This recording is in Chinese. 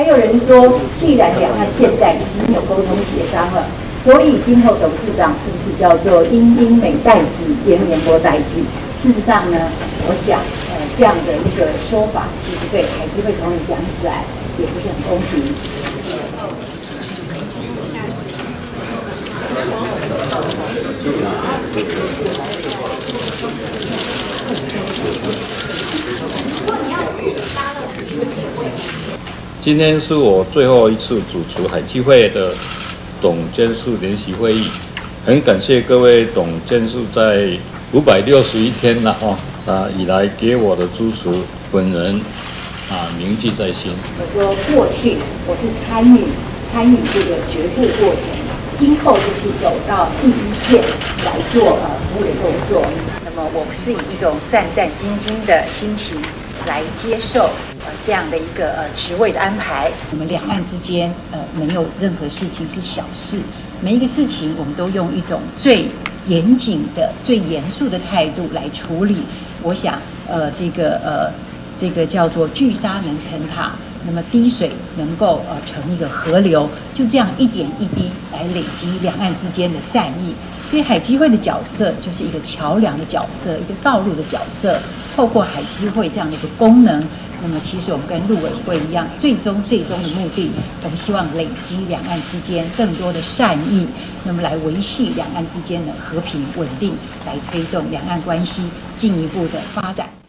还有人说，既然两岸现在已经有沟通协商了，所以今后董事长是不是叫做英英美代子，延延波代际？事实上呢，我想，呃，这样的一个说法，其实对海基会同仁讲起来也不是很公平。今天是我最后一次主持海基会的董监事联席会议，很感谢各位董监事在五百六十一天了哦啊以来给我的支持，本人啊铭记在心。我说过去我是参与参与这个决策过程，今后就是走到第一线来做呃服务的工作。那么我是以一种战战兢兢的心情来接受呃。这样的一个呃职位的安排，我们两岸之间呃没有任何事情是小事，每一个事情我们都用一种最严谨的、最严肃的态度来处理。我想呃这个呃这个叫做聚沙能成塔，那么滴水能够呃成一个河流，就这样一点一滴来累积两岸之间的善意。所以海基会的角色就是一个桥梁的角色，一个道路的角色。透过海基会这样的一个功能。那么，其实我们跟陆委会一样，最终最终的目的，我们希望累积两岸之间更多的善意，那么来维系两岸之间的和平稳定，来推动两岸关系进一步的发展。